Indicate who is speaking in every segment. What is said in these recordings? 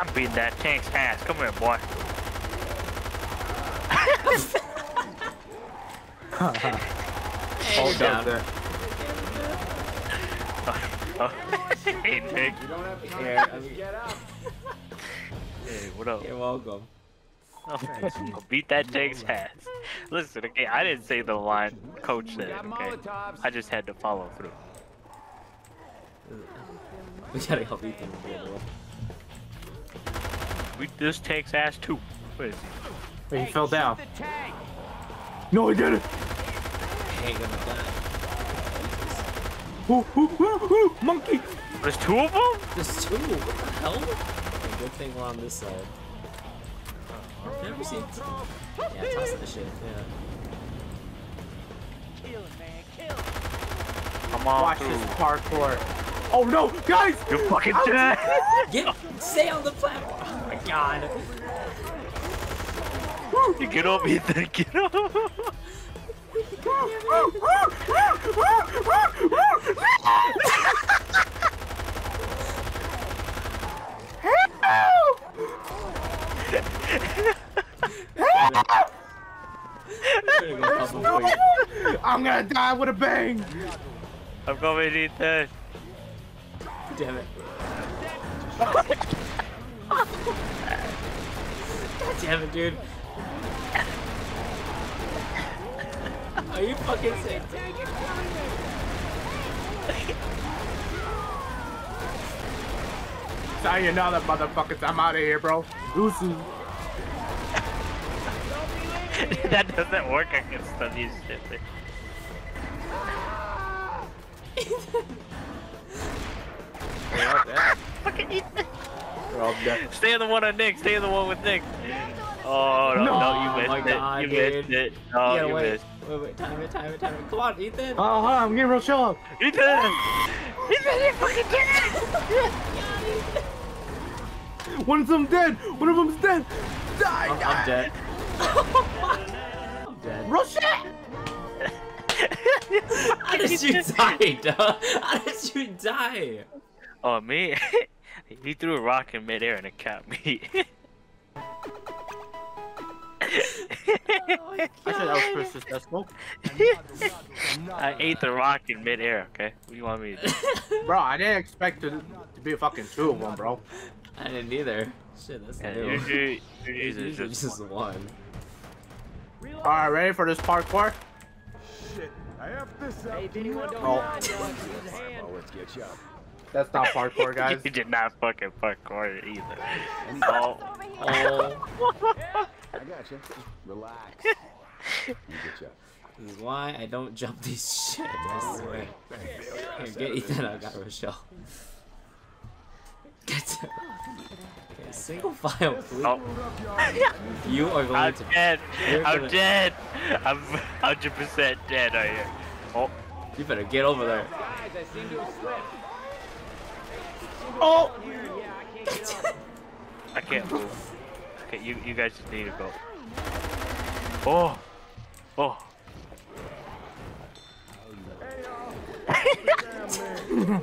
Speaker 1: I'm beating that tank's ass. Come here, boy.
Speaker 2: Hold down.
Speaker 3: there.
Speaker 1: hey, Nick.
Speaker 2: Here, I mean,
Speaker 1: Hey, what up?
Speaker 2: you're welcome.
Speaker 1: Oh, I'll beat that tank's ass. Listen, okay, I didn't say the line coach said, okay? I just had to follow through.
Speaker 2: We gotta help Ethan with the other one.
Speaker 1: Beat this tank's ass too. Where is he?
Speaker 3: Wait, he fell down. No, he didn't.
Speaker 2: Ain't gonna die.
Speaker 3: Ooh, ooh, ooh, ooh, monkey.
Speaker 1: There's two of them?
Speaker 2: There's two. What the hell? Okay, good thing we're on this side. I've never seen. Yeah, toss that shit. Yeah.
Speaker 1: Come on
Speaker 3: Watch
Speaker 1: through.
Speaker 3: this parkour. Oh no, guys!
Speaker 1: You're fucking dead.
Speaker 2: Get, stay on the platform. My god.
Speaker 1: You get up, Ethan. Get up.
Speaker 2: Could've gone up before you-
Speaker 3: I'm gonna die with a bang.
Speaker 1: I'm coming, Ethan.
Speaker 2: Damn it. damn it, dude. Are you fucking sick?
Speaker 3: Sayonara, motherfuckers. I'm out of here, bro. Lucy.
Speaker 1: that doesn't work against them, you stupid.
Speaker 3: We're all dead.
Speaker 1: Fucking Ethan.
Speaker 3: We're all dead.
Speaker 1: Stay in the one on Nick. Stay in the one with Nick. Oh, no, no,
Speaker 3: No.
Speaker 1: you missed
Speaker 2: Oh my
Speaker 1: it.
Speaker 2: God,
Speaker 1: you
Speaker 2: dude.
Speaker 1: missed it.
Speaker 2: You
Speaker 1: Oh,
Speaker 2: gotta
Speaker 1: you
Speaker 2: wait.
Speaker 1: missed.
Speaker 2: Wait, wait, time it, time it, time it. Come on, Ethan.
Speaker 3: Oh, hold on. I'm getting real chill up.
Speaker 1: Ethan! Ethan, you fucking dead!
Speaker 3: One of them's dead. One of them's dead. Die.
Speaker 2: I'm, I'm dead. I'm dead.
Speaker 3: Rochelle.
Speaker 2: How did you die, duh? How did you die?
Speaker 1: Oh, me? he threw a rock in midair and it caught me.
Speaker 2: Oh
Speaker 3: I said that was oh
Speaker 2: God.
Speaker 3: pretty successful.
Speaker 1: I ate the rock in midair, okay? What do you want me to do?
Speaker 3: Bro, I didn't expect to, to be a fucking two of them, bro.
Speaker 2: I didn't either. Shit, that's
Speaker 1: Yeah,
Speaker 2: new.
Speaker 1: usually, usually
Speaker 2: Usually
Speaker 1: it's just
Speaker 2: just one.
Speaker 3: Alright, ready for this parkour?
Speaker 4: Shit, I have this out. Oh.
Speaker 5: If anyone don't
Speaker 3: Oh.
Speaker 5: mind, y'all, use a hand.
Speaker 4: Oh, let's get you up.
Speaker 3: That's not parkour, guys.
Speaker 1: You did not fucking parkour either. Oh,
Speaker 2: Oh,
Speaker 4: I got you. Just relax. Let me get you up.
Speaker 2: this is why I don't jump these shit. I swear. Here, get Ethan. I got Rochelle. Get to. Okay, single file, please.
Speaker 1: oh,
Speaker 2: You are going
Speaker 1: I'm
Speaker 2: to.
Speaker 1: dead.
Speaker 2: You're
Speaker 1: I'm
Speaker 2: gonna-
Speaker 1: dead. I'm 100% dead Are you? Oh,
Speaker 2: You better get over there.
Speaker 5: Guys, I seem to have slipped.
Speaker 3: Oh!
Speaker 5: Yeah, I can't get up.
Speaker 1: I can't move. Okay, you, you guys just need to go. Oh, oh.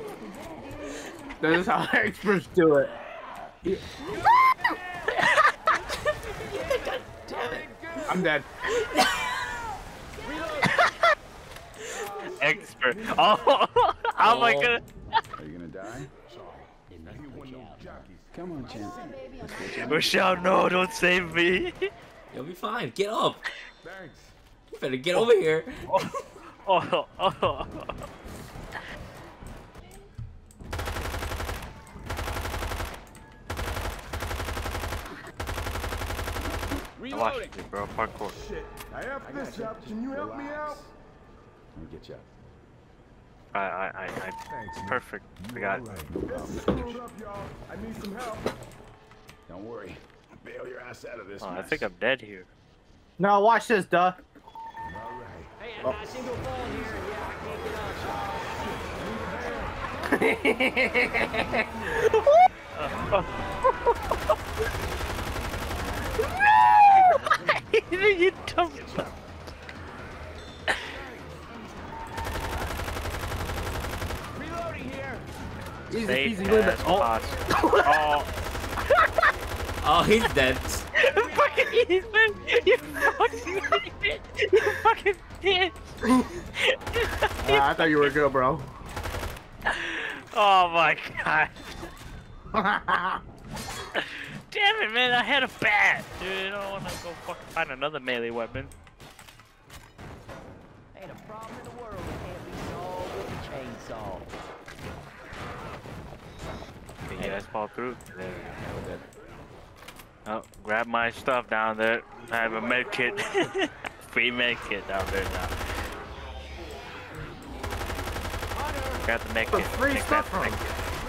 Speaker 3: This is how experts do it. I'm dead.
Speaker 1: Expert. Oh, how am I
Speaker 2: Oh.
Speaker 1: gonna?
Speaker 4: Are you gonna die? Come on, champ. Let's get you up.
Speaker 1: Michelle, no, don't save me.
Speaker 2: You'll be fine. Get up.
Speaker 4: Thanks.
Speaker 2: You better get over here.
Speaker 1: Oh, oh, oh. I watched it, bro. Parkour.
Speaker 4: Shit, I have this up. Can you help me out? Let me get you up.
Speaker 1: I, I, I, I
Speaker 4: Thanks,
Speaker 1: perfect. We got it.
Speaker 4: This is screwed up. I need some help. Don't worry. I'll bail your ass out of this
Speaker 1: Oh, I think I'm dead here.
Speaker 3: No, watch this, duh.
Speaker 4: All right.
Speaker 5: Hey, I got a single fall here. Yeah, I can't get
Speaker 1: you dumb.
Speaker 5: up. Reloading here.
Speaker 3: Easy
Speaker 1: Safe
Speaker 3: peasy limit.
Speaker 1: as
Speaker 3: Oh,
Speaker 1: possible. Oh.
Speaker 2: Oh, he's dead.
Speaker 1: fucking Ethan! You fucking idiot! You fucking bitch!
Speaker 3: Ah, I thought you were good, bro.
Speaker 1: oh my god. Damn it, man! I had a bat! Dude, I don't wanna go fucking find another melee weapon.
Speaker 5: Ain't a problem in the world that can't be solved with a chainsaw.
Speaker 1: Can you guys fall through? There.
Speaker 2: Yeah, we're good.
Speaker 1: Oh, grab my stuff down there. I have a med kit. Free med kit down there now. Grab the med
Speaker 3: The
Speaker 1: kit.
Speaker 3: free
Speaker 1: Grab
Speaker 3: stuff from?
Speaker 1: kit.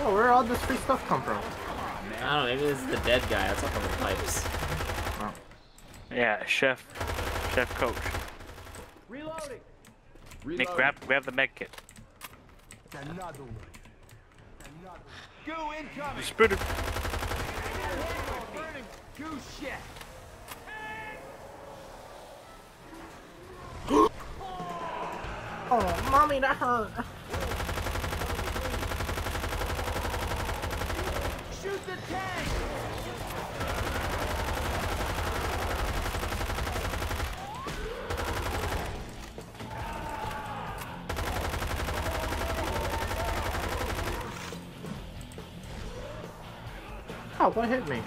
Speaker 3: Oh, where all this free stuff come from?
Speaker 2: I don't know, maybe this is the dead guy that's up on the pipes. Oh.
Speaker 1: Yeah, chef, chef coach.
Speaker 5: Reloading.
Speaker 1: Nick, grab grab the med kit.
Speaker 4: Another one.
Speaker 5: Goo incoming.
Speaker 1: Spit it.
Speaker 5: Goo shit.
Speaker 3: Oh, mommy, that hurt.
Speaker 5: Shoot the tank.
Speaker 3: Oh, what hit me?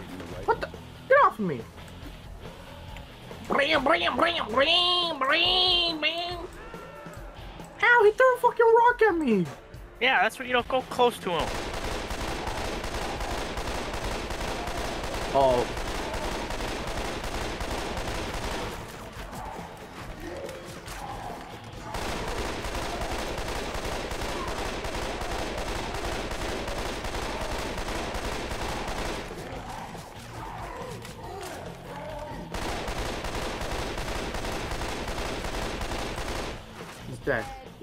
Speaker 3: What the? Get off of me! Bring, bring, bring, bring, bring, bring. Ow, he threw a fucking rock at me!
Speaker 1: Yeah, that's what you don't go close to him.
Speaker 3: Oh.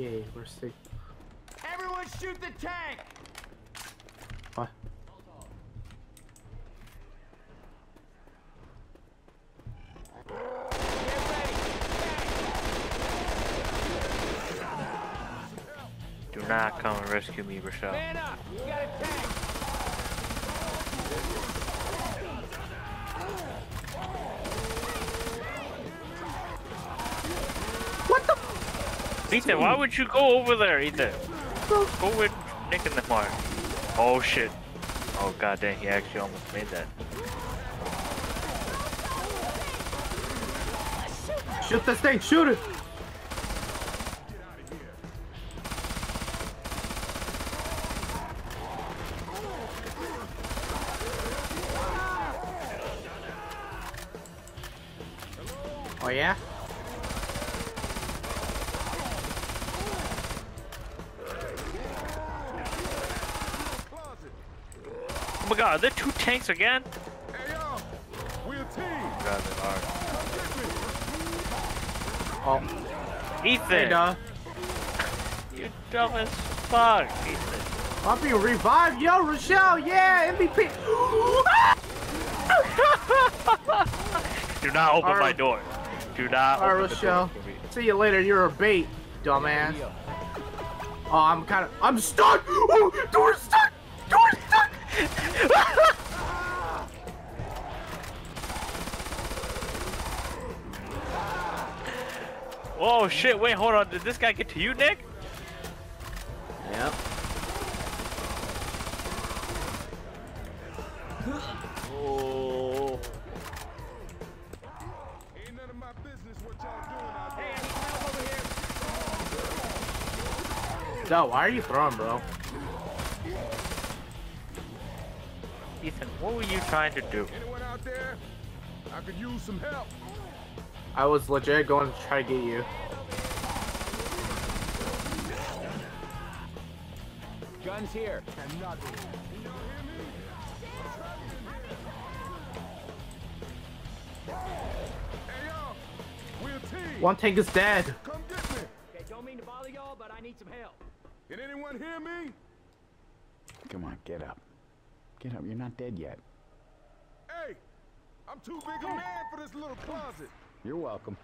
Speaker 3: Dead. Yay, we're safe.
Speaker 5: Everyone shoot the tank.
Speaker 3: What?
Speaker 1: Do not come and rescue me, Rochelle. Ethan, why would you go over there, Ethan? Go with Nick and the Mark. Oh shit. Oh god damn, he actually almost made that.
Speaker 3: Shoot this thing, shoot it! Oh yeah?
Speaker 1: God, are there two tanks again?
Speaker 4: Hey, y'all. We're a team.
Speaker 1: God, they are.
Speaker 3: Oh, hey,
Speaker 1: Ethan,
Speaker 3: duh.
Speaker 1: you dumb as fuck, Ethan.
Speaker 3: I'm being revived, yo, Rochelle, yeah, MVP.
Speaker 1: Do not open my door. Do not the door
Speaker 3: Rochelle. See you later. You're a bait, dumbass. Oh, I'm kind of. I'm stuck. Oh. Door's
Speaker 1: shit, wait, hold on. Did this guy get to you, Nick?
Speaker 2: Yep.
Speaker 1: Oh.
Speaker 4: Ain't none of my business what y'all doing out there.
Speaker 5: Hey, I need some help over here.
Speaker 3: So, why are you throwing, bro?
Speaker 1: Ethan, what were you trying to do?
Speaker 4: Anyone out there? I could use some help.
Speaker 3: I was legit going to try to get you.
Speaker 4: We're a team.
Speaker 3: One tank is dead.
Speaker 4: Come get me.
Speaker 5: Okay, don't mean to bother y'all, but I need some help.
Speaker 4: Can anyone hear me?
Speaker 6: Come on, get up. Get up, you're not dead yet.
Speaker 4: Hey, I'm too big a man for this little closet.
Speaker 6: You're welcome.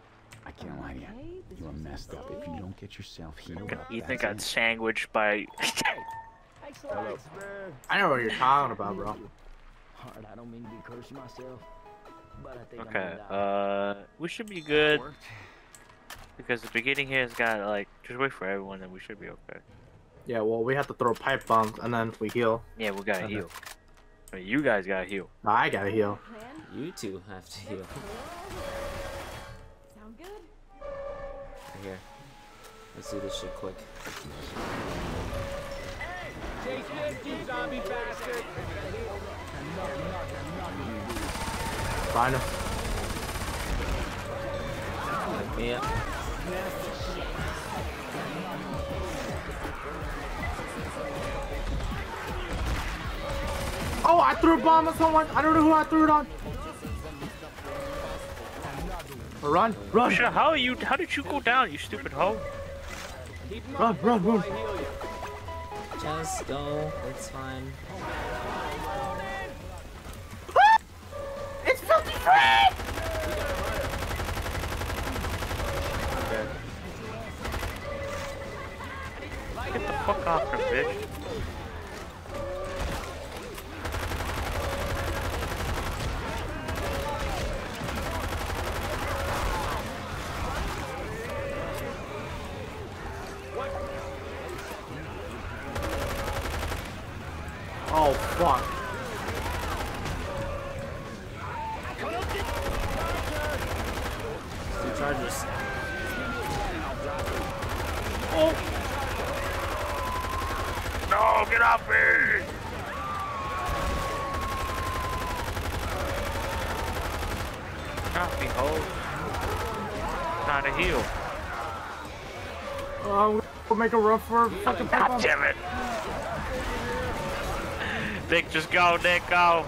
Speaker 6: I can't lie to you. You are messed up. If you don't get yourself healed up,
Speaker 1: Ethan
Speaker 6: that's
Speaker 1: got sandwiched by.
Speaker 5: Thanks a lot.
Speaker 4: Thanks, man.
Speaker 3: I know what you're talking about, bro.
Speaker 7: hard. I don't mean to be cursing myself, but I think I'm
Speaker 1: Okay,
Speaker 7: gonna die.
Speaker 1: uh, we should be good. Because the beginning here has got, like, just wait for everyone and we should be okay.
Speaker 3: Yeah, well, we have to throw pipe bombs and then we heal.
Speaker 1: Yeah, we gotta heal. I mean, you guys gotta heal.
Speaker 3: I gotta heal.
Speaker 2: You two have to heal.
Speaker 8: Sound good?
Speaker 2: Here. Let's do this shit quick.
Speaker 5: Chase this, you zombie bastard!
Speaker 3: Find him.
Speaker 2: Pick me.
Speaker 3: Oh, I threw a bomb on someone. I don't know who I threw it on. Run, run,
Speaker 1: Russia, how are you? How did you go down, you stupid hoe?
Speaker 3: run, run, run.
Speaker 2: Just go. It's fine.
Speaker 3: It's filthy Fred!
Speaker 1: Get the fuck off her, bitch.
Speaker 3: Oh, fuck.
Speaker 2: Two charges.
Speaker 1: No, get off me! Off me, hoe. Trying to heal.
Speaker 3: Oh, we'll make a run for fucking pipe
Speaker 1: God
Speaker 3: bomb.
Speaker 1: damn it! Nick, just go, Nick, go!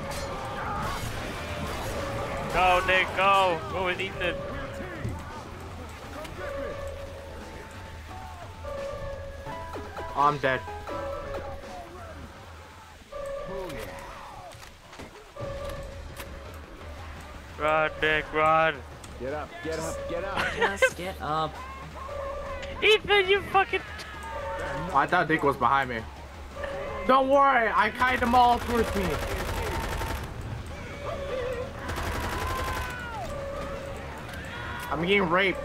Speaker 1: Go, Nick, go! Go with Ethan.
Speaker 3: I'm dead.
Speaker 1: Run, Nick, run!
Speaker 4: Get up, get up, get up.
Speaker 2: Just get up.
Speaker 1: Ethan, you fucking...
Speaker 3: I thought Dick was behind me. Don't worry, I kite them all towards me. I'm getting raped.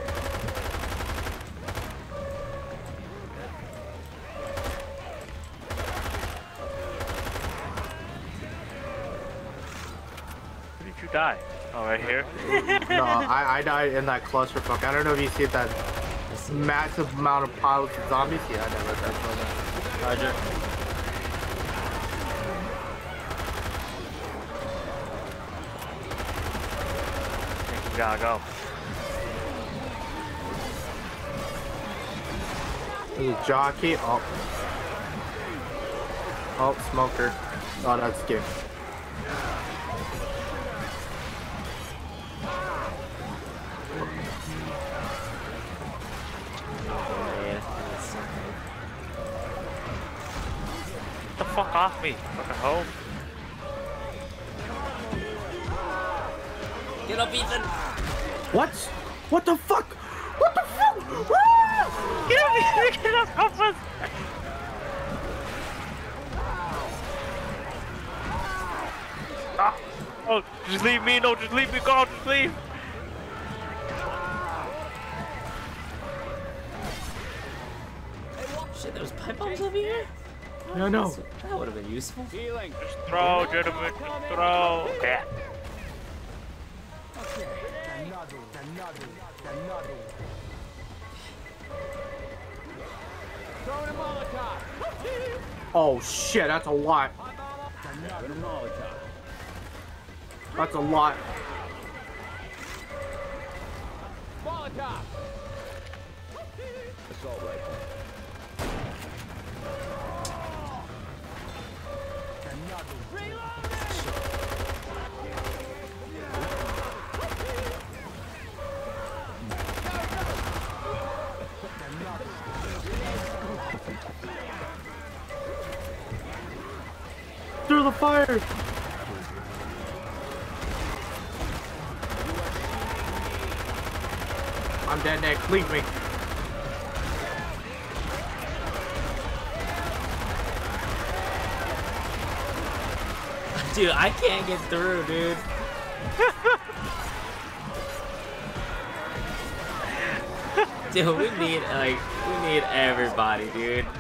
Speaker 1: Where did you die? Oh, right here?
Speaker 3: No, I, I died in that clusterfuck. I don't know if you see that massive amount of piles of zombies. Yeah, I never died from that.
Speaker 1: Roger. You gotta go.
Speaker 3: There's a jockey. Oh. Oh, smoker. Oh, that's good.
Speaker 1: Fuck off me, fucking hoe.
Speaker 2: Get up, Ethan!
Speaker 3: What? What the fuck? What the fuck? Ah!
Speaker 1: Get up, get up, help us! Ah, oh, just leave me, no, just leave me, go, just leave.
Speaker 2: Shit, there's pipe bombs over here?
Speaker 3: No, no.
Speaker 2: That would have been useful.
Speaker 5: Healing.
Speaker 1: Just throw, gentlemen, just throw. Yeah.
Speaker 5: Throwing a Molotov.
Speaker 3: Oh shit, that's a lot.
Speaker 4: Put a Molotov.
Speaker 3: That's a lot.
Speaker 5: Molotov.
Speaker 4: Assault rifle.
Speaker 3: Through the fire. I'm dead, Nick. Leave me.
Speaker 2: Dude, I can't get through, dude. Dude, we need like we need everybody, dude.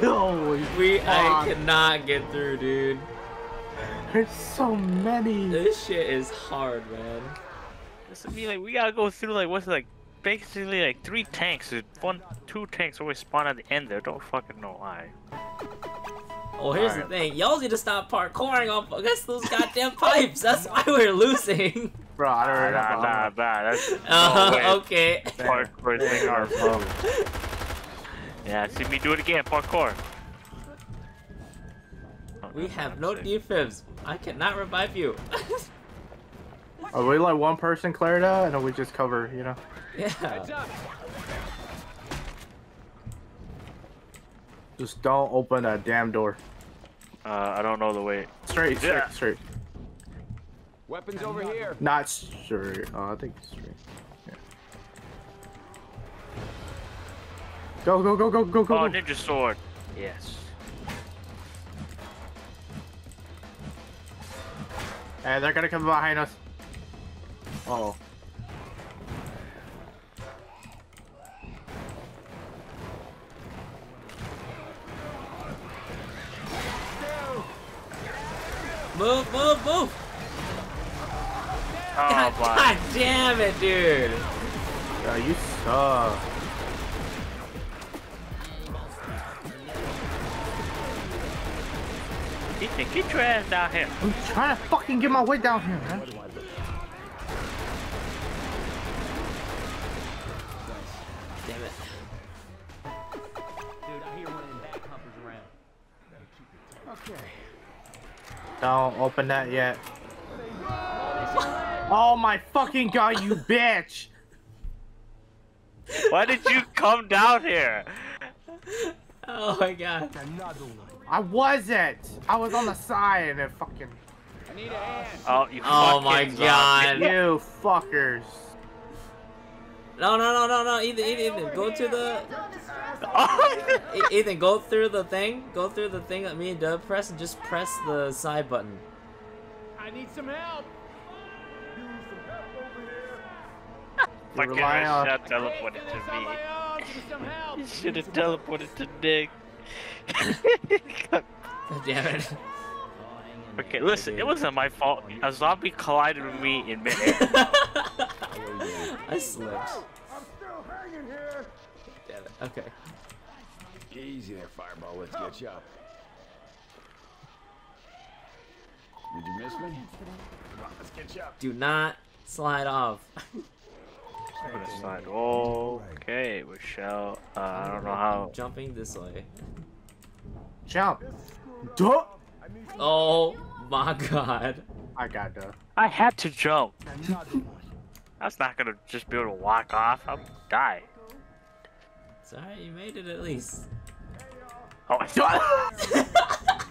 Speaker 3: Holy
Speaker 2: We I cannot get through, dude.
Speaker 3: There's so many.
Speaker 2: This shit is hard, man.
Speaker 1: This would be like we gotta go through like what's like basically like three tanks. One, two tanks always spawn at the end there. Don't fucking know why.
Speaker 2: Oh, here's the thing. Y'all need to stop parkouring off against those goddamn pipes. That's why we're losing.
Speaker 3: Bro, I don't
Speaker 1: Nah, nah,
Speaker 3: know.
Speaker 1: nah, nah. That's
Speaker 2: Uh,
Speaker 1: no way.
Speaker 2: okay.
Speaker 1: Parkour thing our fault. Yeah, see me do it again. Parkour. Oh,
Speaker 2: We
Speaker 1: no,
Speaker 2: have no defibs. I cannot revive you.
Speaker 3: Are we like one person cleared out and then we just cover, you know?
Speaker 2: yeah.
Speaker 3: Just don't open that damn door.
Speaker 1: Uh, I don't know the way.
Speaker 3: Straight, straight,
Speaker 1: Yeah.
Speaker 3: straight.
Speaker 4: Weapons over here.
Speaker 3: Not straight. Oh, I think straight. Go, go, go, go, go, go,
Speaker 1: Oh,
Speaker 3: go.
Speaker 1: ninja sword. Yes.
Speaker 3: And they're gonna come behind us. Uh oh.
Speaker 2: Move, move, move.
Speaker 1: Oh
Speaker 2: God. God damn it, dude.
Speaker 3: Yeah, you suck.
Speaker 1: Ethan, get your ass down here.
Speaker 3: I'm trying to fucking get my way down here, man.
Speaker 2: Damn it.
Speaker 7: Dude, I hear one of them back humpers around. Okay.
Speaker 3: Don't open that yet. Oh my fucking god, you bitch!
Speaker 1: Why did you come down here?
Speaker 2: Oh my god.
Speaker 3: I wasn't! I was on the side and it fucking.
Speaker 1: Oh, you
Speaker 2: Oh my god.
Speaker 3: You fuckers.
Speaker 2: No, no, no, no, no. Ethan, Ethan, Ethan, go to the.
Speaker 1: zombie.
Speaker 2: E- Ethan, go through the thing. Go through the thing that me and Dub press and just press the side button.
Speaker 5: I need some help.
Speaker 1: Fucking
Speaker 3: relying on-
Speaker 1: shot teleported to
Speaker 5: On my
Speaker 1: me.
Speaker 5: own. Give me some help.
Speaker 1: You should have teleported to Nick.
Speaker 2: God damn it.
Speaker 1: okay, listen, it wasn't my fault. A zombie collided with me in midair.
Speaker 2: I slipped.
Speaker 4: I'm still hanging here.
Speaker 2: Damn it. Okay.
Speaker 6: Easy there, Fireball. Let's get you up. Did you miss me? Come on, let's get you up.
Speaker 2: Do not slide off.
Speaker 1: I'm gonna slide. Okay, we shall. Uh, I don't know how.
Speaker 2: Jumping this way.
Speaker 3: Jump! Duh!
Speaker 2: Oh my god.
Speaker 3: I got the.
Speaker 1: I had to jump. I was not gonna just be able to walk off. I'll die.
Speaker 2: It's alright, you made it at least.
Speaker 1: Oh, I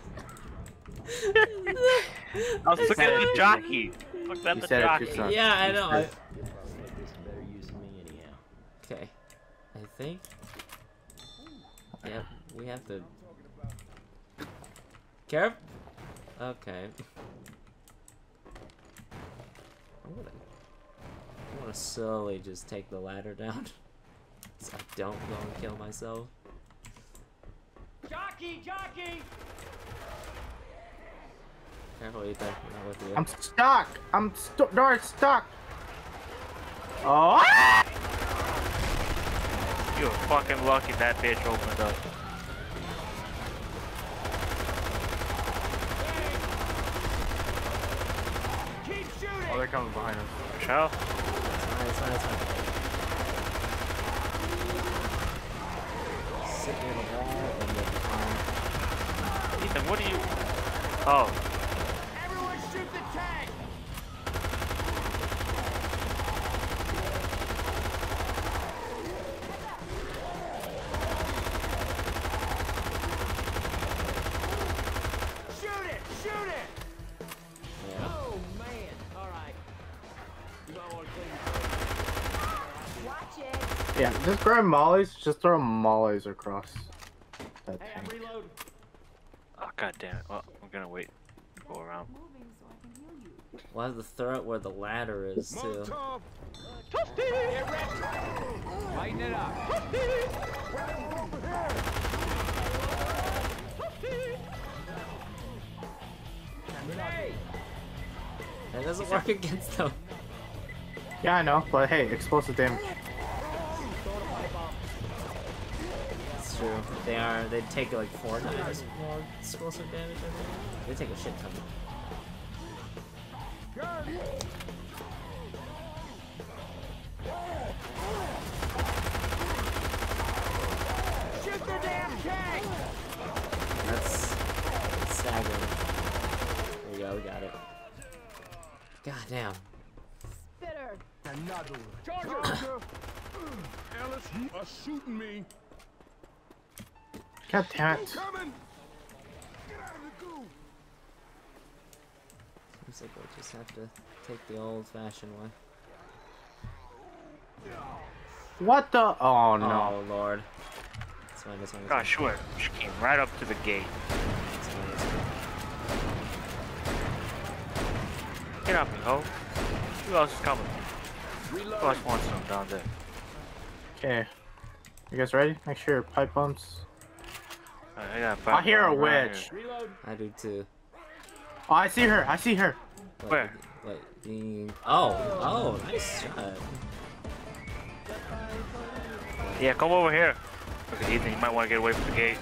Speaker 1: I was looking at the jockey. Look at the jockey.
Speaker 2: Yeah, I know. I...
Speaker 7: Make some better use of me anyhow.
Speaker 2: Okay. I think. Yep, we have to. Caref? Okay. I'm gonna. I'm gonna slowly just take the ladder down. so I don't go and kill myself.
Speaker 5: Jockey, jockey.
Speaker 2: Careful, Ethan. I'm not with you.
Speaker 3: I'm stuck! I'm stu- door stuck! Oh! Ah!
Speaker 1: You were fucking lucky that bitch opened up.
Speaker 5: Keep shooting.
Speaker 3: Oh, they're coming behind us.
Speaker 1: Shall?
Speaker 2: It's fine, it's fine, it's fine. Sit near the wall and then climb.
Speaker 1: Ethan, what do you? Oh,
Speaker 5: clean.
Speaker 3: Yeah, just mollies. Just throw mollies across that
Speaker 5: Hey, I'm
Speaker 3: tank.
Speaker 5: reloading.
Speaker 1: oh god damn it. Well, I'm gonna wait. Go around.
Speaker 8: Moving.
Speaker 2: We'll have to throw it where the ladder is too.
Speaker 5: Lighten it up.
Speaker 2: That doesn't work against them.
Speaker 3: Yeah, I know, but hey, explosive damage.
Speaker 2: True. They are. They take like four times more explosive damage. I think. They take a shit ton.
Speaker 5: Shoot the damn tank!
Speaker 2: That's staggering. There we go. We got it. God damn.
Speaker 4: Charger! Ellis, you are shooting me.
Speaker 3: God damn it.
Speaker 4: Coming! Get out of the goo!
Speaker 2: Seems like we'll just have to take the old-fashioned way.
Speaker 3: What the? Oh no.
Speaker 2: Oh lord. That's fine. That's fine. That's
Speaker 1: Gosh, sure. She came right up to the gate.
Speaker 2: fine, that's fine, that's fine.
Speaker 1: Get off me, ho. Who else is coming? Who else wants some down there?
Speaker 3: Okay. You guys ready? Make sure your pipe bombs.
Speaker 1: Alright, I got
Speaker 3: I hear a
Speaker 1: bomb right
Speaker 3: witch.
Speaker 5: Reload.
Speaker 2: I do too.
Speaker 3: Oh, I see her. I see her.
Speaker 2: What,
Speaker 1: Where?
Speaker 2: What? The... Oh, oh, nice shot.
Speaker 1: Yeah, come over here. Okay, Ethan, you might want to get away from the gate.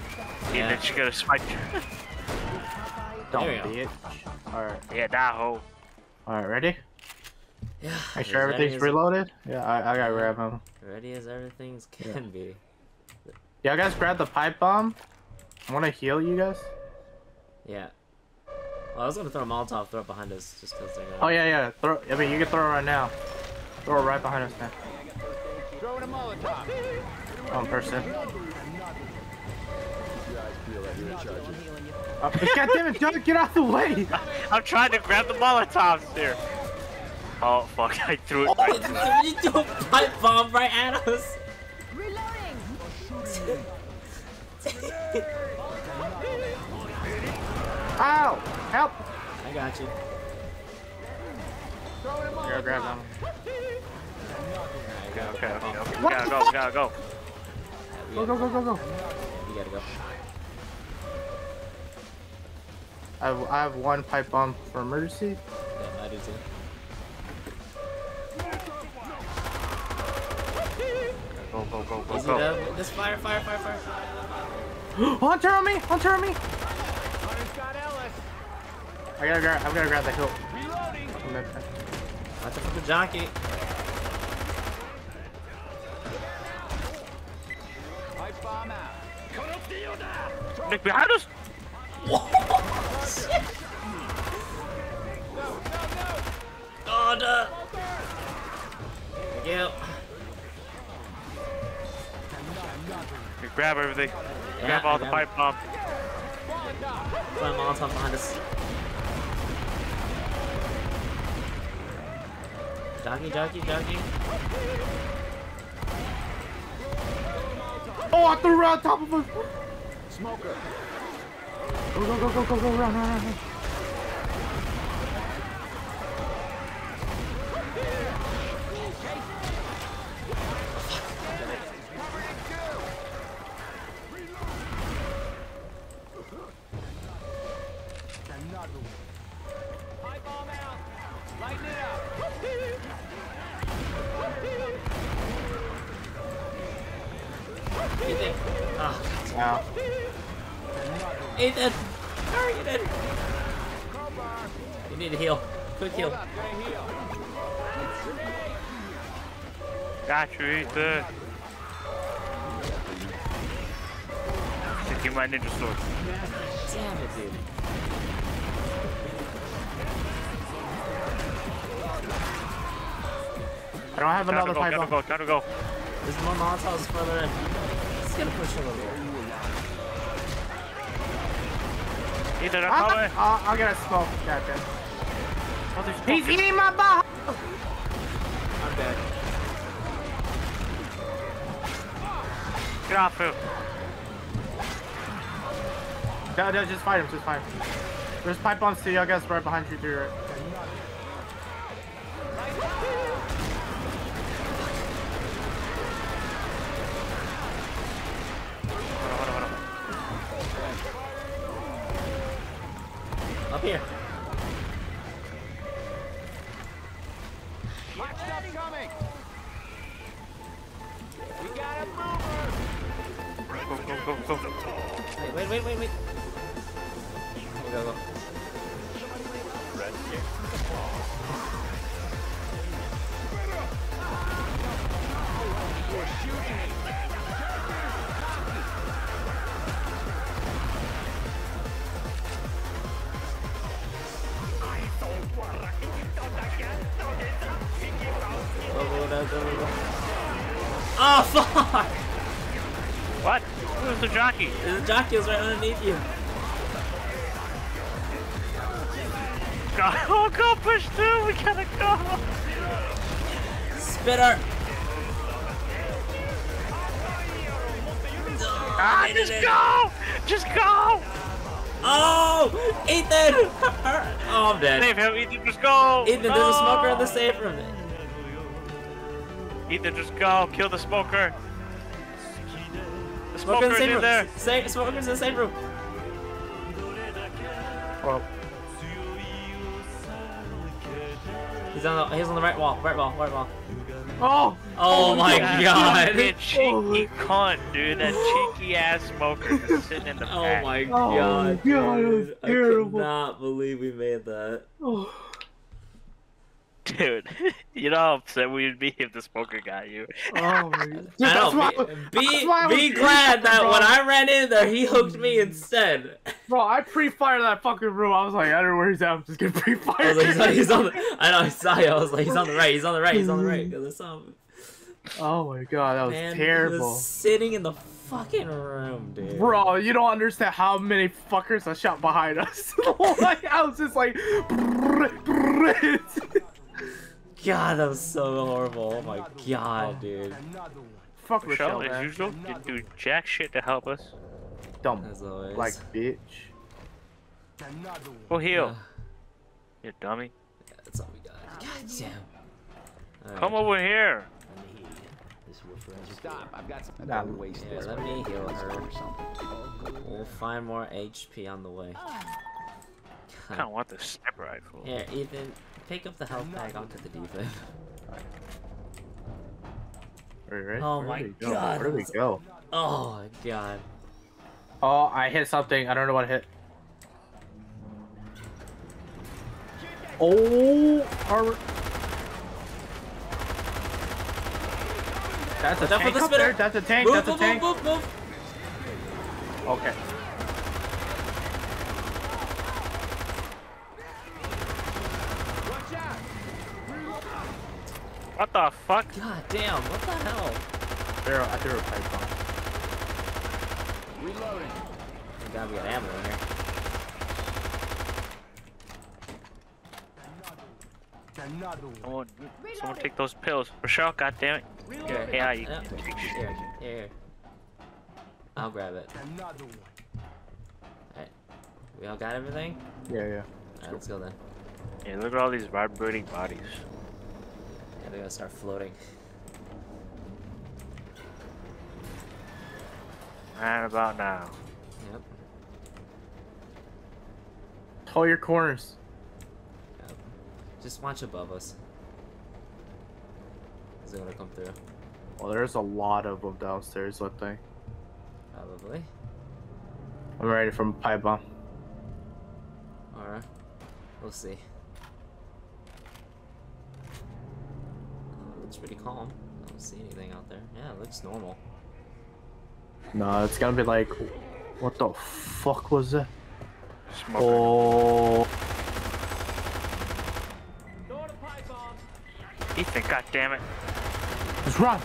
Speaker 2: Yeah.
Speaker 1: Ethan, she got a spike.
Speaker 3: Don't be it. Alright.
Speaker 1: yeah, die, ho.
Speaker 3: Alright, ready?
Speaker 2: Yeah.
Speaker 3: Make sure
Speaker 2: as ready
Speaker 3: everything's
Speaker 2: as-
Speaker 3: reloaded? Yeah, I, I got grab them.
Speaker 2: Ready as everything's can be.
Speaker 3: Yeah, guys, grab the pipe bomb. I want to heal you guys.
Speaker 2: Yeah. Well, I was gonna throw a Molotov, throw it behind us, just because they're gonna...
Speaker 3: Oh yeah, yeah. Throw. I mean, you can throw it right now. Throw it right behind us, man.
Speaker 5: Throwing a Molotov.
Speaker 3: One person.
Speaker 4: You guys feel like you're in charge of
Speaker 3: Oh, oh God damn it, John, get out the way!
Speaker 1: I'm trying to grab the Molotovs here. Oh, fuck, I threw it
Speaker 2: Oh,
Speaker 1: right
Speaker 2: you threw a pipe bomb right at us!
Speaker 3: Ow! Help!
Speaker 2: I got you.
Speaker 3: Here, grab them.
Speaker 1: Okay, okay, okay, okay. We gotta go, we gotta go.
Speaker 3: Go, go, go, go, go.
Speaker 2: You gotta go.
Speaker 3: I have, I have one pipe bomb for emergency.
Speaker 2: Yeah, I do too.
Speaker 1: Go, go, go, go,
Speaker 2: Easy
Speaker 1: go.
Speaker 2: dub. Just fire, fire, fire, fire.
Speaker 3: Hunter on me! Hunter on me!
Speaker 5: Hunter's got
Speaker 3: I gotta grab. I'm gonna grab the hill.
Speaker 5: Reloading.
Speaker 3: from that thing.
Speaker 2: Watch out for the jockey.
Speaker 5: Pipe bomb out.
Speaker 1: Nick, behind us!
Speaker 2: Oh, no. Thank you.
Speaker 1: Grab everything.
Speaker 2: Yeah,
Speaker 1: grab all
Speaker 2: I
Speaker 1: the
Speaker 2: got
Speaker 1: pipe bomb.
Speaker 2: Put a Molotov behind us. Jockey, jockey, jockey.
Speaker 3: Oh, I threw it on top of us! Smoker! Go, go, go, go, go, go, run, run, run, run.
Speaker 1: Got you, Ethan. Just my ninja sword.
Speaker 2: Damn it, dude.
Speaker 3: I don't have
Speaker 1: Gotta
Speaker 3: another
Speaker 1: go,
Speaker 3: pipe
Speaker 1: gotta go, gotta go.
Speaker 2: There's more Molotovs further in. It's gonna push a little bit.
Speaker 1: Ethan, I'm
Speaker 3: Ah,
Speaker 1: coming.
Speaker 3: ah, I'll get a smoke. God damn. He's eating my butt! I'm dead.
Speaker 1: Get off him.
Speaker 3: No, no, just fight him, just fight him. There's pipe bombs too, y'all guys right behind you, too, right?
Speaker 1: Go, go, go, go,
Speaker 2: go. Oh, fuck!
Speaker 1: What? Who's the jockey?
Speaker 2: The jockey was right underneath you.
Speaker 1: Go, oh, go, push through. We gotta go.
Speaker 2: Spitter!
Speaker 1: Ah, just go. Just go.
Speaker 2: Oh! Ethan! Oh, I'm dead.
Speaker 1: Save him, Ethan. Just go.
Speaker 2: Ethan, there's a smoker in the safe room.
Speaker 1: Ethan, just go. Kill the smoker. The
Speaker 2: Smoker in the
Speaker 1: in
Speaker 2: room.
Speaker 1: there.
Speaker 2: Sa- smoker's in the safe room.
Speaker 3: Well,
Speaker 2: He's on the he's on the right wall. Right wall. Right wall.
Speaker 3: oh,
Speaker 2: Oh, my
Speaker 1: That
Speaker 2: god.
Speaker 1: fucking cheeky cunt, dude. That cheeky ass smoker just sitting in the
Speaker 2: Oh
Speaker 1: back.
Speaker 2: my
Speaker 3: Oh
Speaker 2: god.
Speaker 3: my God, it was
Speaker 2: dude. I
Speaker 3: terrible.
Speaker 2: could not believe we made that.
Speaker 3: oh.
Speaker 1: Dude, you know how upset we'd be if the smoker got you.
Speaker 3: Oh my god. Dude,
Speaker 2: I
Speaker 3: that's
Speaker 2: know,
Speaker 3: why,
Speaker 2: be,
Speaker 3: that's
Speaker 2: be,
Speaker 3: why I
Speaker 2: be glad that
Speaker 3: bro,
Speaker 2: when I ran in there, he hooked me instead. Mm.
Speaker 3: Bro, I pre-fired that fucking room. I was like, I don't know where he's at. I'm just gonna pre-fire.
Speaker 2: I was like, he's on, he's on the, I know, I saw you. I was like, he's on the right, he's on the right, he's on the right. 'Cause I saw him.
Speaker 3: oh my god, that was
Speaker 2: Man, he
Speaker 3: terrible.
Speaker 2: was sitting in the fucking room, dude.
Speaker 3: Bro, you don't understand how many fuckers I shot behind us. like, I was just like,
Speaker 2: God, that was so horrible. Oh my god, dude.
Speaker 3: fuck
Speaker 1: Michelle,
Speaker 3: Rochelle,
Speaker 1: as usual, didn't do jack shit to help us.
Speaker 3: Dumb,
Speaker 2: As always.
Speaker 3: like bitch.
Speaker 1: Go heal,
Speaker 2: Uh,
Speaker 1: you dummy.
Speaker 2: that's all we got. God damn. Alright.
Speaker 1: Come over here.
Speaker 7: This will forever
Speaker 5: Stop. I've got some.
Speaker 6: I
Speaker 3: Nah,
Speaker 6: waste
Speaker 2: Yeah,
Speaker 6: this
Speaker 2: let me heal her.
Speaker 6: or something.
Speaker 2: We'll find more HP on the way.
Speaker 1: I kind of want the sniper rifle.
Speaker 2: Yeah, Ethan, pick up the health pack onto the defib.
Speaker 3: Wait, right?
Speaker 2: Oh
Speaker 3: Where
Speaker 2: my
Speaker 3: did we?
Speaker 2: God,
Speaker 3: Where did we go?
Speaker 2: Oh my god.
Speaker 3: Oh, I hit something. I don't know what I hit. Oh, armor. That's a
Speaker 2: Watch
Speaker 3: tank up
Speaker 2: spitter.
Speaker 3: there. That's a tank.
Speaker 2: Move,
Speaker 3: That's a tank.
Speaker 2: move, move, move.
Speaker 3: Okay.
Speaker 1: What the fuck?
Speaker 2: God damn, what the hell?
Speaker 3: There, I threw a pipe bomb.
Speaker 5: Reloading.
Speaker 2: Thank God we got ammo in here.
Speaker 1: Someone, someone take those pills. Rochelle, goddammit.
Speaker 2: Here,
Speaker 1: Yeah,
Speaker 2: uh,
Speaker 1: you
Speaker 2: uh,
Speaker 1: can take
Speaker 2: here,
Speaker 1: shit.
Speaker 2: here, here. I'll grab it. Alright. We all got everything?
Speaker 3: Yeah, yeah.
Speaker 2: Alright, let's go then.
Speaker 1: Yeah, look at all these vibrating bodies.
Speaker 2: Yeah, they're gonna start floating.
Speaker 1: And about now.
Speaker 2: Yep.
Speaker 3: Hold your corners.
Speaker 2: yep. Just watch above us. Is it gonna come through?
Speaker 3: Well, there's a lot of them downstairs. I think.
Speaker 2: Probably.
Speaker 3: I'm ready for a pipe bomb.
Speaker 2: Alright. We'll see. Oh, it looks pretty calm. I don't see anything out there. Yeah, it looks normal.
Speaker 3: No, it's gonna be like, what the fuck was that?
Speaker 1: Smoker.
Speaker 3: Oh,
Speaker 5: Throw the pipe bomb.
Speaker 1: Ethan, goddammit.
Speaker 3: let's run.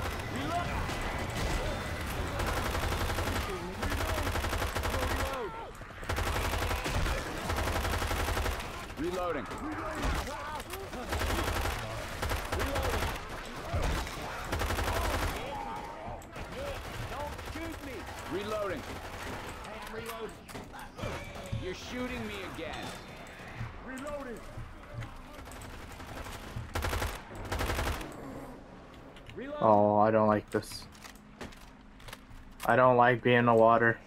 Speaker 6: Reloading.
Speaker 5: Don't shoot me.
Speaker 6: Reloading.
Speaker 5: You're shooting me again.
Speaker 4: Reloading.
Speaker 5: Reload.
Speaker 3: Oh, I don't like this. I don't like being in the water.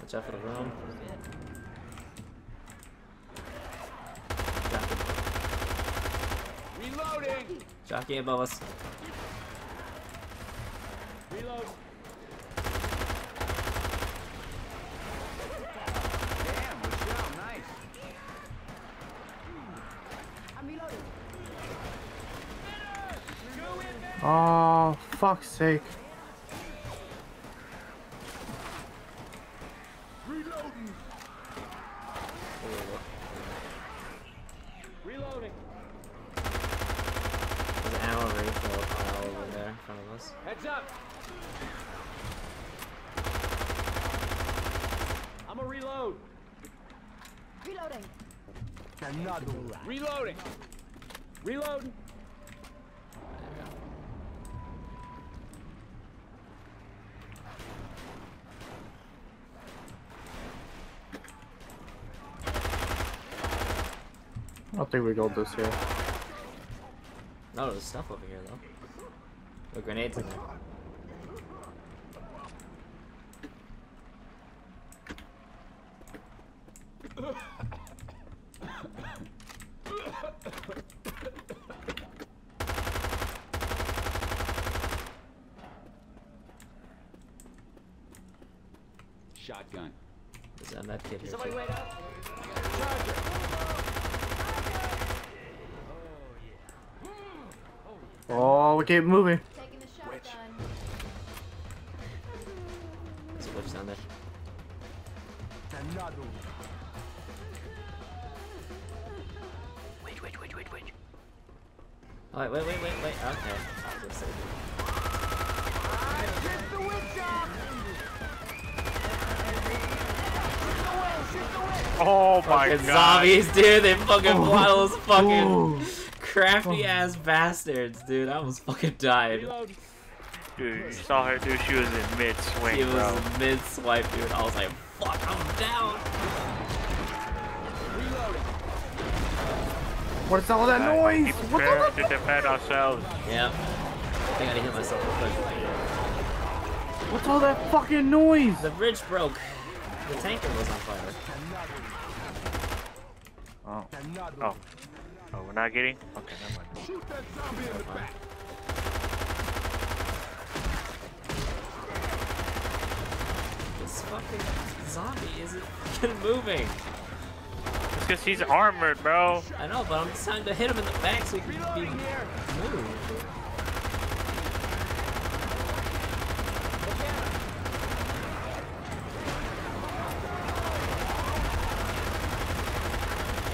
Speaker 2: Watch out for the room.
Speaker 4: Reloading.
Speaker 2: Jockey above us.
Speaker 5: Reload.
Speaker 4: Damn, Michelle, nice.
Speaker 3: Oh, fuck's sake.
Speaker 4: Reloading.
Speaker 5: Reloading.
Speaker 2: There's an ammo refill pile over there in front of us.
Speaker 5: Heads up. I'm a reload.
Speaker 8: Reloading.
Speaker 5: Reloading. Reloading.
Speaker 3: I don't think we got this here.
Speaker 2: No, there's stuff over here though. The grenades in there.
Speaker 6: Shotgun.
Speaker 2: There's a med kit here.
Speaker 5: Somebody
Speaker 2: too.
Speaker 5: wait up. Charger.
Speaker 3: Oh, we keep moving.
Speaker 8: Taking the shotgun.
Speaker 2: There's a witch down there.
Speaker 1: Wait, wait, wait, wait, wait.
Speaker 2: Oh, wait, wait, wait, wait, wait. Okay. I was gonna say-
Speaker 1: Oh my
Speaker 2: Fucking
Speaker 1: god.
Speaker 2: zombies, dude. They fucking
Speaker 3: Oh.
Speaker 2: one of those fucking
Speaker 3: Ooh.
Speaker 2: Crafty oh. ass bastards, dude. I almost fucking died.
Speaker 1: Dude, you saw her, dude. She was in mid swing,
Speaker 2: He
Speaker 1: bro.
Speaker 2: was mid swipe, dude. I was like, fuck, I'm down.
Speaker 5: Reloading.
Speaker 3: What's all that
Speaker 1: Alright,
Speaker 3: noise?
Speaker 1: Be
Speaker 3: What
Speaker 1: prepared to defend ourselves.
Speaker 2: Yep. I think I gotta hit myself real quick.
Speaker 3: What's all that fucking noise?
Speaker 2: The bridge broke. The tanker was on fire.
Speaker 1: Oh. Oh. Oh, we're not getting? Okay, never mind.
Speaker 4: Shoot that zombie in the back.
Speaker 2: This fucking zombie isn't fucking moving.
Speaker 1: It's because he's armored, bro.
Speaker 2: I know, but I'm just trying to hit him in the back so he can be
Speaker 5: here.
Speaker 2: moved.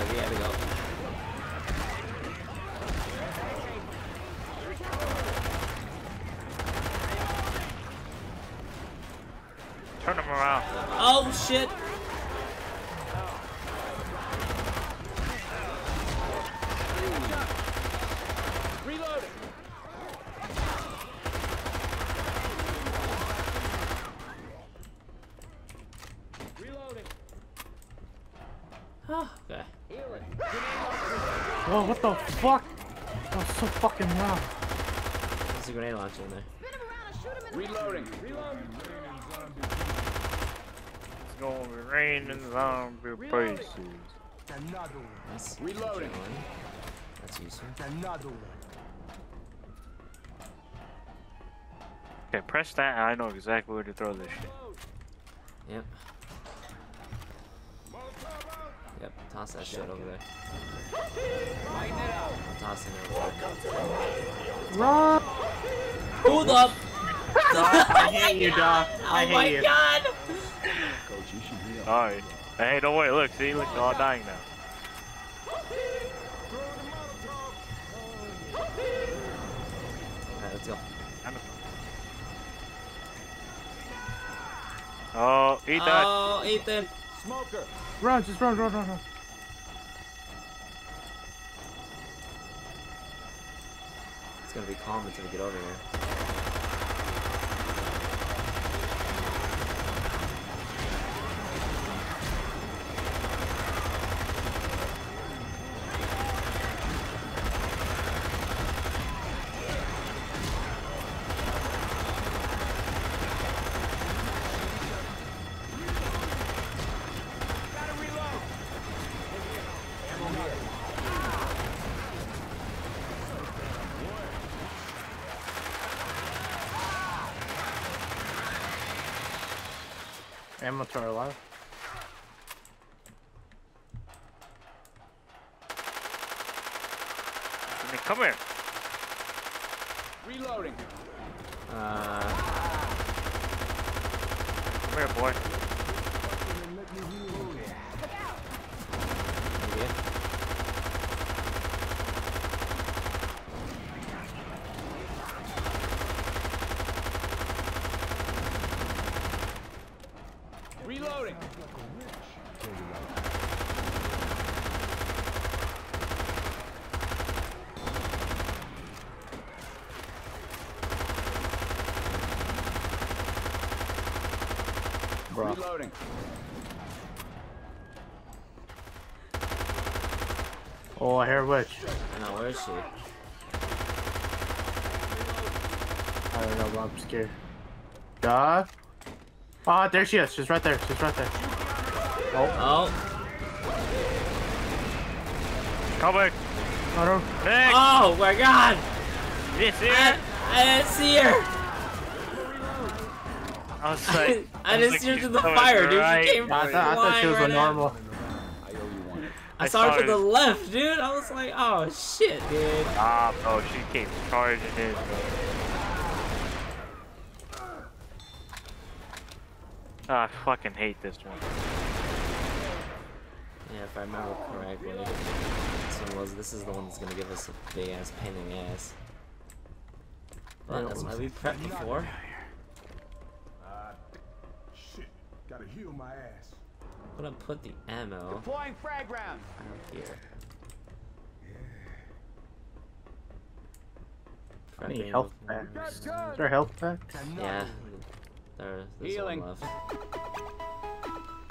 Speaker 2: Okay, yeah, we go.
Speaker 1: Turn him around.
Speaker 2: Oh shit!
Speaker 5: Reloading. Reloading.
Speaker 2: Oh, okay.
Speaker 5: Healing.
Speaker 3: Whoa, what the fuck? That was so fucking loud.
Speaker 2: There's a grenade launcher in there.
Speaker 8: Spin him around and shoot him in the
Speaker 4: Reloading.
Speaker 5: Reloading.
Speaker 1: It's gonna be raining zombie
Speaker 5: Reloading.
Speaker 1: places.
Speaker 2: Nice.
Speaker 4: Reloading.
Speaker 2: One. That's useful.
Speaker 1: Okay, press that I know exactly where to throw this shit.
Speaker 2: Yep. Yep, toss that shit over there.
Speaker 5: Lighten it.
Speaker 2: I'm tossing it over there.
Speaker 3: Run!
Speaker 2: Hold up!
Speaker 3: I hate oh you, Doc. I
Speaker 2: oh
Speaker 3: hate
Speaker 2: my
Speaker 3: you.
Speaker 2: god!
Speaker 6: Coach, you should heal.
Speaker 1: Alright. Hey, don't worry, look, see, look, they're all dying now.
Speaker 2: Alright, let's go.
Speaker 1: Oh, eat that.
Speaker 2: Oh, Ethan!
Speaker 5: Smoker.
Speaker 3: Run, just run, run, run, run.
Speaker 2: It's gonna be calm until we get over here.
Speaker 1: Amateur alive. Come here.
Speaker 4: Reloading.
Speaker 2: Uh,
Speaker 1: come here, boy.
Speaker 4: Reloading.
Speaker 3: Oh, I hear a witch.
Speaker 2: I know, where is she?
Speaker 3: I don't know, but I'm scared. Duh. Ah, there she is. She's right there. She's right there.
Speaker 2: Oh,
Speaker 1: Cover.
Speaker 3: I don't.
Speaker 1: Nick.
Speaker 2: oh my god!
Speaker 1: This
Speaker 2: I,
Speaker 1: here.
Speaker 2: I didn't see her!
Speaker 1: I was
Speaker 2: I,
Speaker 1: like,
Speaker 2: didn't- I
Speaker 1: was
Speaker 2: didn't
Speaker 1: like,
Speaker 2: see her through the
Speaker 1: coming
Speaker 2: fire, dude.
Speaker 1: right
Speaker 2: She came
Speaker 1: for
Speaker 3: I
Speaker 1: you.
Speaker 3: thought, I thought she was a normal.
Speaker 4: I owe you one.
Speaker 2: I,
Speaker 1: I
Speaker 2: saw her to the left, dude. I was like, oh shit, dude.
Speaker 1: Ah, bro, she came charging in, bro. Ah, I fucking hate this one.
Speaker 2: Yeah, if I remember correctly, this one was. This is the one that's gonna give us a big ass pain in the ass. But that's why we prepped before.
Speaker 4: Uh, shit. Gotta heal my ass.
Speaker 2: I'm gonna put the ammo
Speaker 5: Deploying frag round.
Speaker 2: out here.
Speaker 3: I need health packs. Is there health packs?
Speaker 2: Yeah. There, there's
Speaker 5: Healing.
Speaker 2: one left.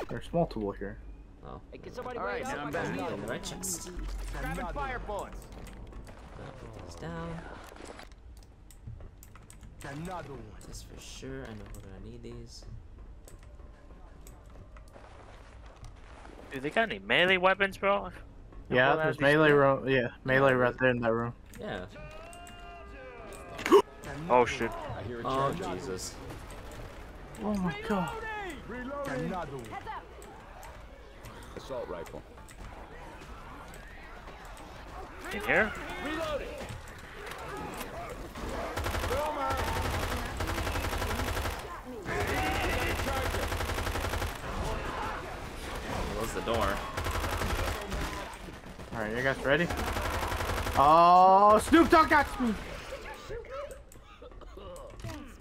Speaker 3: There's multiple here.
Speaker 2: Oh,
Speaker 5: Hey, can somebody
Speaker 4: All right,
Speaker 5: wait
Speaker 4: now? I'm back.
Speaker 5: heal.
Speaker 2: right chest.
Speaker 5: Grabbing fire bullets.
Speaker 2: That goes down.
Speaker 4: Another one.
Speaker 2: This for sure. I know we're gonna need these.
Speaker 1: Dude, they got any melee weapons, bro?
Speaker 3: Yeah, there's
Speaker 1: out of these
Speaker 3: melee
Speaker 1: things?
Speaker 3: room. Yeah, melee right there in that room.
Speaker 2: Yeah.
Speaker 1: Oh shit.
Speaker 4: I hear a
Speaker 2: Oh. Jesus.
Speaker 3: Oh my god.
Speaker 4: Reloading. Another one.
Speaker 8: Heads up.
Speaker 4: Assault rifle.
Speaker 1: In here?
Speaker 2: The door.
Speaker 3: Alright, you guys ready? Oh, Snoop Dogg got me!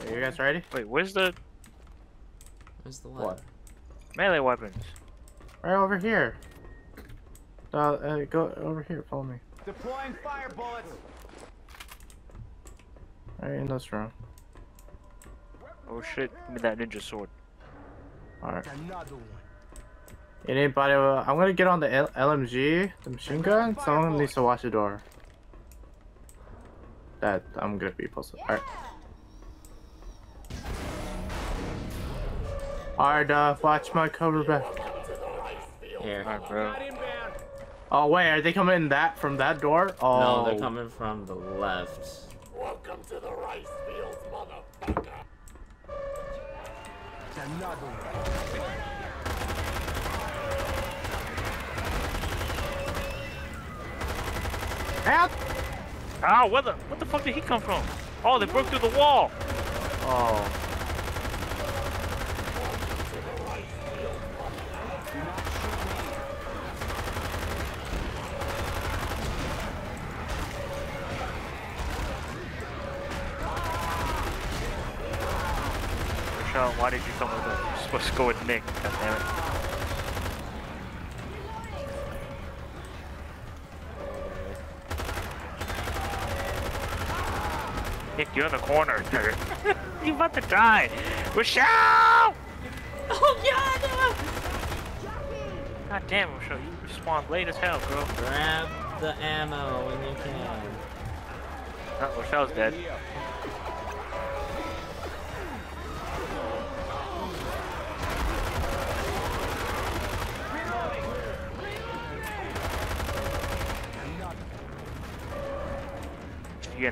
Speaker 3: Are you guys ready?
Speaker 1: Wait, where's the
Speaker 2: Where's the what?
Speaker 3: What?
Speaker 1: melee weapons?
Speaker 3: Right over here. Uh, uh, go over here, follow me.
Speaker 5: Deploying fire bullets.
Speaker 3: Right in this room.
Speaker 1: Oh shit, give me that ninja sword.
Speaker 3: Alright.
Speaker 4: Another one.
Speaker 3: Anybody, uh, I'm gonna get on the L LMG, the machine gun. Someone needs to watch the door. That I'm gonna be posted. Alright. Alright, uh, watch my cover back.
Speaker 2: Here.
Speaker 1: Alright, bro.
Speaker 3: Oh wait, are they coming in that from that door? Oh,
Speaker 2: No, they're coming from the left. Welcome to the rice fields, motherfucker.
Speaker 4: It's another one.
Speaker 3: Help!
Speaker 1: Ah, where the what the fuck did he come from? Oh, they broke through the wall.
Speaker 3: Oh,
Speaker 1: Michelle, why did you come with us? You're supposed to go with Nick. God damn. Nick, you're in the corner, dude. you about to die. Michelle!
Speaker 2: Oh god!
Speaker 1: God damn, Michelle, you spawned late as hell, girl.
Speaker 2: Grab the ammo when you can.
Speaker 1: Oh, Michelle's dead.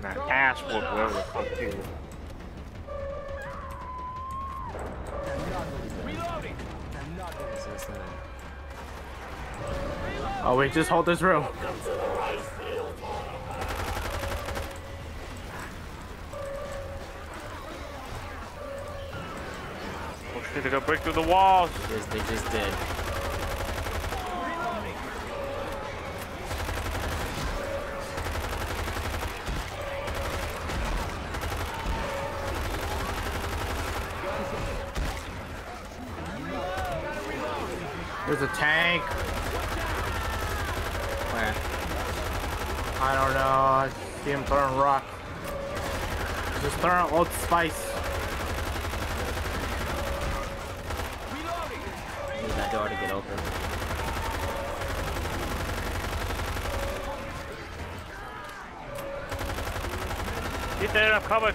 Speaker 1: Getting an ass whoop wherever the fuck you.
Speaker 5: Reloading.
Speaker 3: Oh wait, just hold this room.
Speaker 1: Oh shit, they're gonna break through the walls.
Speaker 2: Yes, they just did.
Speaker 3: There's a tank.
Speaker 2: Where?
Speaker 3: I don't know. I see him throwing rock. Just throwing old spice.
Speaker 2: Need that door to get open.
Speaker 1: Get there, I'm coming.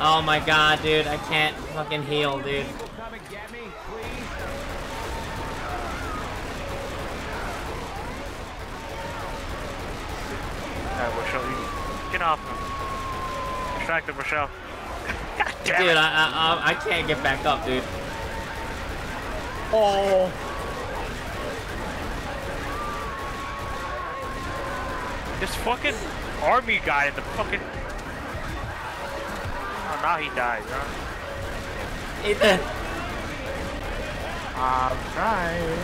Speaker 1: Oh
Speaker 2: my god, dude, I can't fucking heal, dude.
Speaker 5: Come and get.
Speaker 1: Alright, Rochelle, you get off him. Distract him, Rochelle. God damn
Speaker 2: Dude,
Speaker 1: it.
Speaker 2: I, I, I- I can't get back up, dude.
Speaker 3: Oh.
Speaker 1: This fucking army guy in the fucking. Oh, now he died, huh?
Speaker 2: Ethan,
Speaker 3: I'm trying.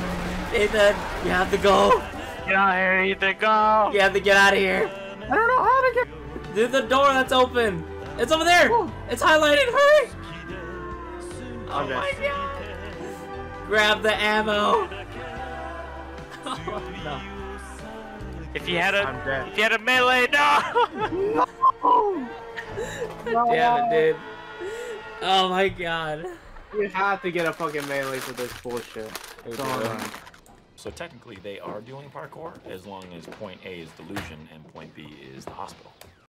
Speaker 2: Ethan, you have to go.
Speaker 1: Get out of here, Ethan, go!
Speaker 2: You have to get out of here.
Speaker 3: I don't know how to get.
Speaker 2: Dude, the door that's open. It's over there. It's highlighted. Hurry. Oh
Speaker 3: Okay.
Speaker 2: my god. Grab the ammo. Oh, no.
Speaker 1: If you had a,
Speaker 3: I'm dead.
Speaker 1: if you had a melee, no!
Speaker 2: Damn it, dude. Oh my god.
Speaker 3: You have to get a fucking melee for this bullshit. It's.
Speaker 9: So technically, they are doing parkour as long as point A is delusion and point B is the hospital.